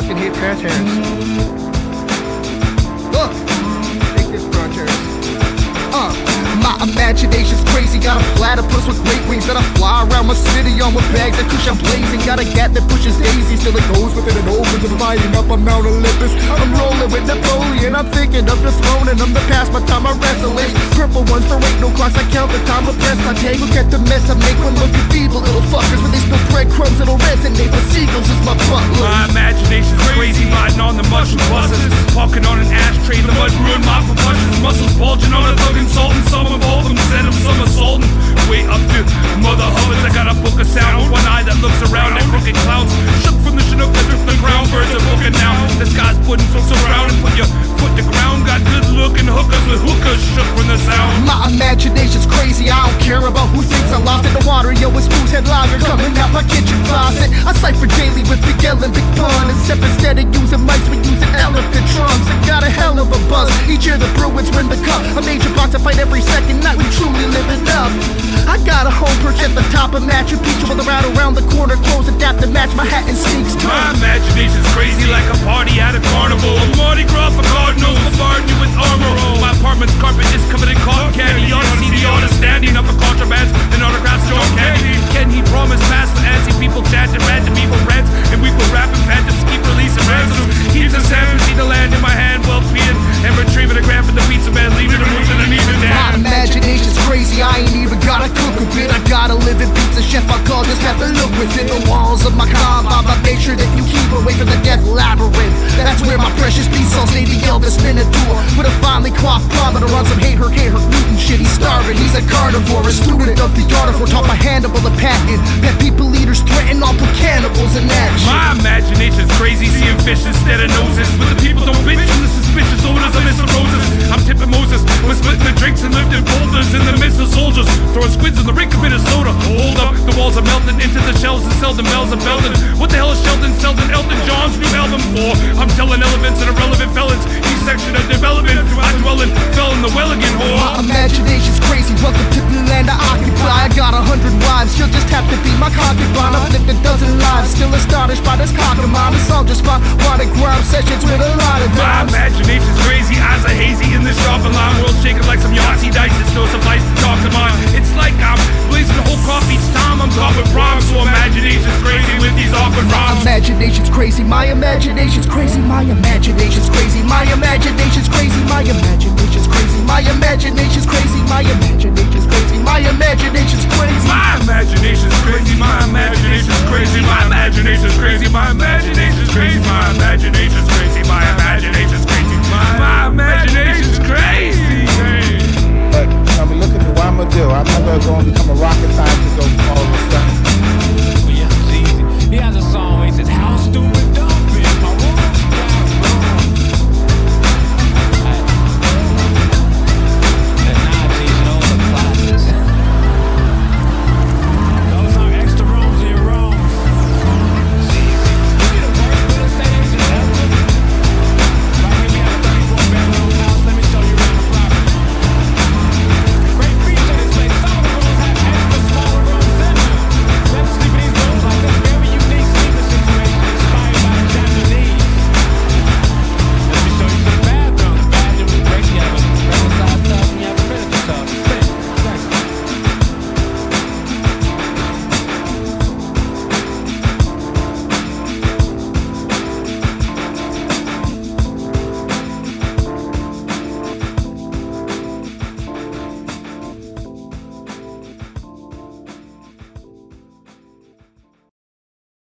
fucking hate crosshairs. Look! Take this crosshairs. Uh, my imagination's crazy. Got a platypus with great wings that I fly around my city on with bags that cushion blazing. Got a gat that pushes daisies till it goes within and opens lighting up on Mount Olympus. I'm rolling with Napoleon. I'm thinking of the throne and I'm the past my time I wrestle it. Purple ones, there ain't no clocks. I count the time of press. I look at the mess I make when looking feeble. Little fuckers when they spill breadcrumbs, it'll resonate. But seagulls is my butler. Mushroom buses. Parking on an ashtray, the mud ruined my proportions. Muscles bulging on a Bruins win the cup. A major box I fight every second night, we truly live it up. I got a home perch at the top of Machu Picchu with a route around the corner, clothes adapt to match my hat and sneaks too. My imagination's crazy like a party at within the walls of my compound. I make sure that you keep away from the death labyrinth. That's where my precious on stay the Elvis Minotaur. With a finely coiffed plumber on some hate her, hate her Newton shit. He's starving, he's a carnivore, a student of the art of war, taught by Hannibal the patent. Pet people eaters threaten all put cannibals in action. My imagination's crazy, seeing fish instead of noses. But the people don't bitch from the suspicious odors of Mr. Roses. I'm belting. What the hell is Sheldon Selden Elton John's new album for? I'm telling elephants and irrelevant felons. Each section of development, I dwell in, fell in the well again, My imagination's crazy, welcome to the land I occupy. I got a hundred wives, you'll just have to be my concubine. I've lived a dozen lives, still astonished by this cock of mine. It's all just fine, water grime sessions with a lot of My imagination's crazy, eyes are hazy in the shopping line. World. Shaking like some Yahtzee dice. It's no crazy, my imagination's crazy, my imagination's crazy, my imagination's crazy, my imagination's crazy, my imagination's crazy, my imagination's crazy, my imagination's crazy. My imagination's crazy, my imagination's crazy, my imagination's crazy, my imagination's crazy, my imagination's crazy, my imagination's crazy, my imagination's crazy. Look, I mean, looking at what I'm gonna do. I'm never gonna become a rocket scientist or